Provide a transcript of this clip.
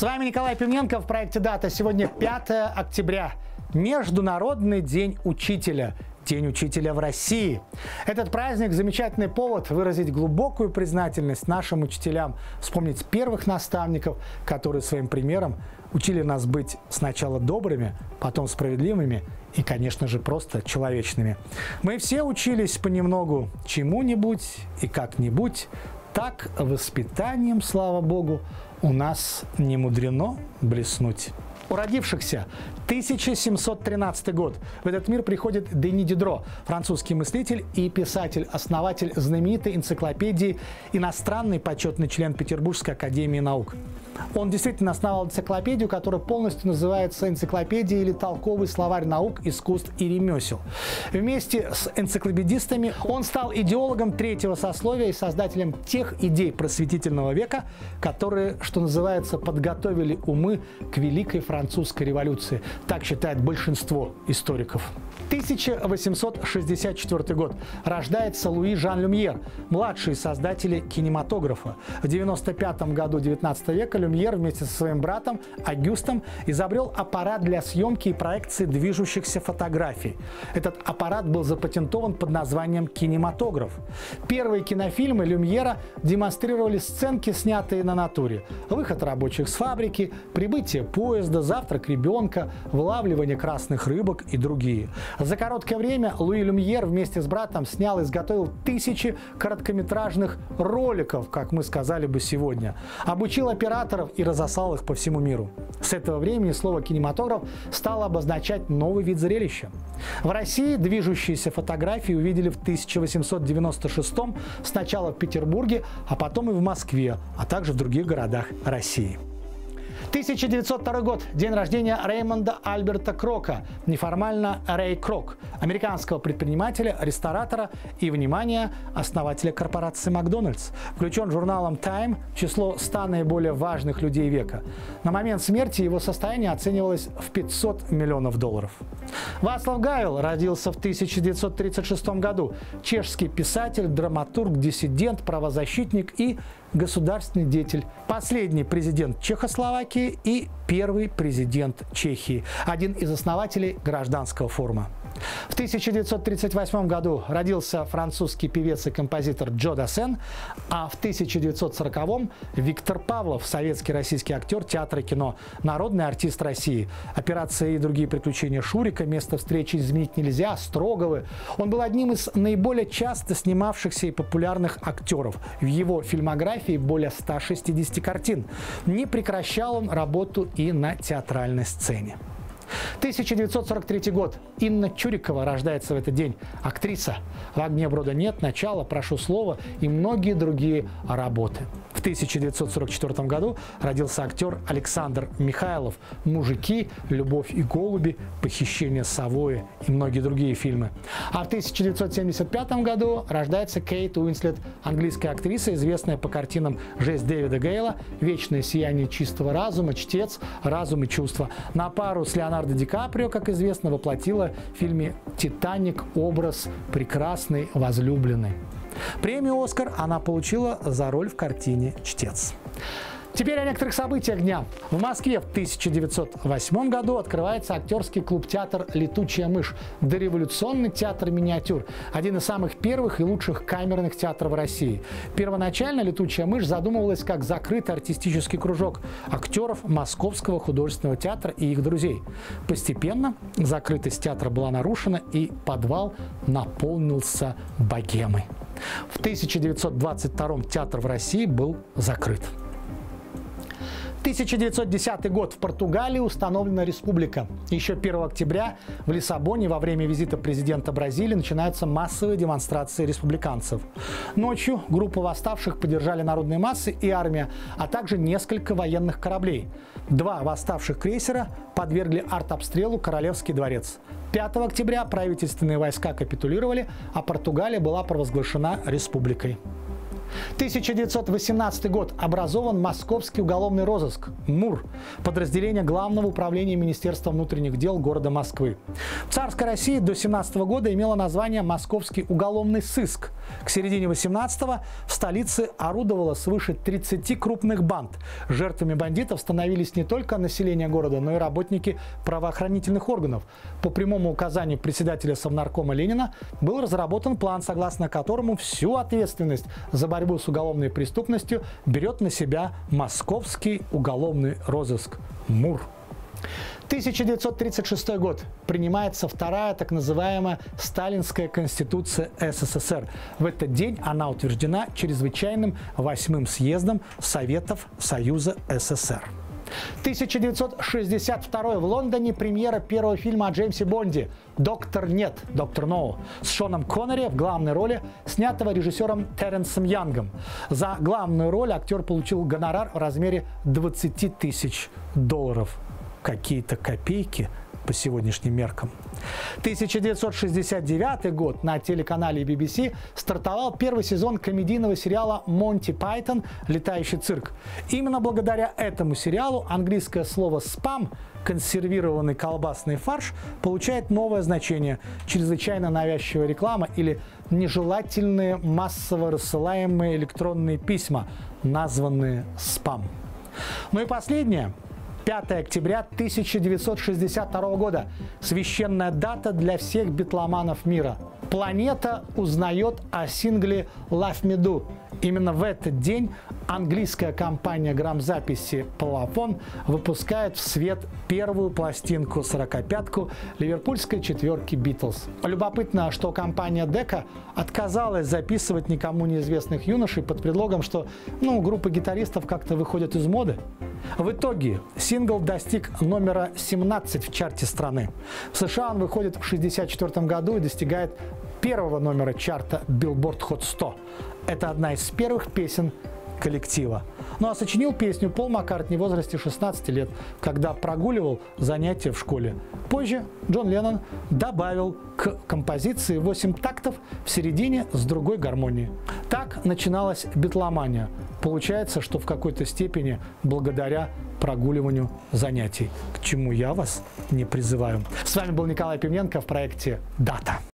С вами Николай Пименко в проекте «Дата». Сегодня 5 октября. Международный день учителя. День учителя в России. Этот праздник – замечательный повод выразить глубокую признательность нашим учителям, вспомнить первых наставников, которые своим примером учили нас быть сначала добрыми, потом справедливыми и, конечно же, просто человечными. Мы все учились понемногу чему-нибудь и как-нибудь, так воспитанием, слава богу, у нас не мудрено блеснуть. У родившихся 1713 год. В этот мир приходит Дени Дидро, французский мыслитель и писатель, основатель знаменитой энциклопедии, иностранный почетный член Петербургской академии наук. Он действительно основал энциклопедию, которая полностью называется энциклопедия или толковый словарь наук, искусств и ремесел. Вместе с энциклопедистами он стал идеологом третьего сословия и создателем тех идей просветительного века, которые, что называется, подготовили умы к Великой Французской революции. Так считает большинство историков. 1864 год. Рождается Луи Жан Люмьер, младший из кинематографа. В 95 году 19 века Люмьер вместе со своим братом Агюстом изобрел аппарат для съемки и проекции движущихся фотографий. Этот аппарат был запатентован под названием кинематограф. Первые кинофильмы Люмьера демонстрировали сценки, снятые на натуре. Выход рабочих с фабрики, прибытие поезда, завтрак ребенка, вылавливание красных рыбок и другие. За короткое время Луи Люмьер вместе с братом снял и изготовил тысячи короткометражных роликов, как мы сказали бы сегодня. Обучил операторов и разослал их по всему миру. С этого времени слово «кинематограф» стало обозначать новый вид зрелища. В России движущиеся фотографии увидели в 1896 сначала в Петербурге, а потом и в Москве, а также в других городах России. 1902 год. День рождения Реймонда Альберта Крока, неформально Рэй Крок, американского предпринимателя, ресторатора и, внимание, основателя корпорации Макдональдс. Включен журналом Time в число 100 наиболее важных людей века. На момент смерти его состояние оценивалось в 500 миллионов долларов. Вацлав Гавел родился в 1936 году. Чешский писатель, драматург, диссидент, правозащитник и государственный деятель, последний президент Чехословакии и первый президент Чехии, один из основателей гражданского форума. В 1938 году родился французский певец и композитор Джо Дассен, а в 1940-м Виктор Павлов, советский российский актер театра и кино, народный артист России. Операция и другие приключения Шурика, место встречи изменить нельзя, Строговы. Он был одним из наиболее часто снимавшихся и популярных актеров. В его фильмографии более 160 картин. Не прекращал он работу и на театральной сцене. 1943 год. Инна Чурикова рождается в этот день. Актриса. В «Огне брода нет», «Начало», «Прошу слова» и многие другие работы. В 1944 году родился актер Александр Михайлов. «Мужики», «Любовь и голуби», «Похищение Савои» и многие другие фильмы. А в 1975 году рождается Кейт Уинслет, английская актриса, известная по картинам «Жесть Дэвида Гейла», «Вечное сияние чистого разума», «Чтец», «Разум и чувства». На пару с Леонардо Ди Каприо, как известно, воплотила в фильме «Титаник» образ прекрасной возлюбленной. Премию «Оскар» она получила за роль в картине «Чтец». Теперь о некоторых событиях дня. В Москве в 1908 году открывается актерский клуб-театр «Летучая мышь» – дореволюционный театр миниатюр, один из самых первых и лучших камерных театров России. Первоначально «Летучая мышь» задумывалась как закрытый артистический кружок актеров Московского художественного театра и их друзей. Постепенно закрытость театра была нарушена и подвал наполнился богемой. В 1922 театр в России был закрыт. 1910 год. В Португалии установлена республика. Еще 1 октября в Лиссабоне во время визита президента Бразилии начинаются массовые демонстрации республиканцев. Ночью группа восставших поддержали народные массы и армия, а также несколько военных кораблей. Два восставших крейсера подвергли артобстрелу Королевский дворец. 5 октября правительственные войска капитулировали, а Португалия была провозглашена республикой. 1918 год. Образован Московский уголовный розыск МУР, подразделение Главного управления Министерства внутренних дел города Москвы. Царская Россия до 17 года имела название Московский уголовный сыск. К середине 18-го в столице орудовало свыше 30 крупных банд. Жертвами бандитов становились не только население города, но и работники правоохранительных органов. По прямому указанию председателя Совнаркома Ленина был разработан план, согласно которому всю ответственность за борьбу с уголовной преступностью берет на себя Московский уголовный розыск МУР. 1936 год. Принимается вторая так называемая Сталинская Конституция СССР. В этот день она утверждена чрезвычайным восьмым съездом Советов Союза СССР. 1962 в Лондоне премьера первого фильма о Джеймсе Бонде «Доктор нет», «Доктор Ноу» с Шоном Коннери в главной роли, снятого режиссером Теренсом Янгом. За главную роль актер получил гонорар в размере 20 тысяч долларов. Какие-то копейки по сегодняшним меркам. 1969 год на телеканале BBC стартовал первый сезон комедийного сериала «Монти Пайтон. Летающий цирк». Именно благодаря этому сериалу английское слово «спам» консервированный колбасный фарш получает новое значение – чрезвычайно навязчивая реклама или нежелательные массово рассылаемые электронные письма, названные спам. Ну и последнее – 5 октября 1962 года. Священная дата для всех битломанов мира. Планета узнает о сингле «Love Me Do». Именно в этот день английская компания грамзаписи «Полафон» выпускает в свет первую пластинку «Сорокопятку» ливерпульской четверки «Битлз». Любопытно, что компания «Дека» отказалась записывать никому неизвестных юношей под предлогом, что ну, группа гитаристов как-то выходят из моды. В итоге сингл достиг номера 17 в чарте страны. В США он выходит в 1964 году и достигает первого номера чарта Billboard Hot 100. Это одна из первых песен коллектива. Ну а сочинил песню Пол Маккартни в возрасте 16 лет, когда прогуливал занятия в школе. Позже Джон Леннон добавил к композиции 8 тактов в середине с другой гармонией. Так начиналась битломания. Получается, что в какой-то степени благодаря прогуливанию занятий, к чему я вас не призываю. С вами был Николай Пименко в проекте «Дата».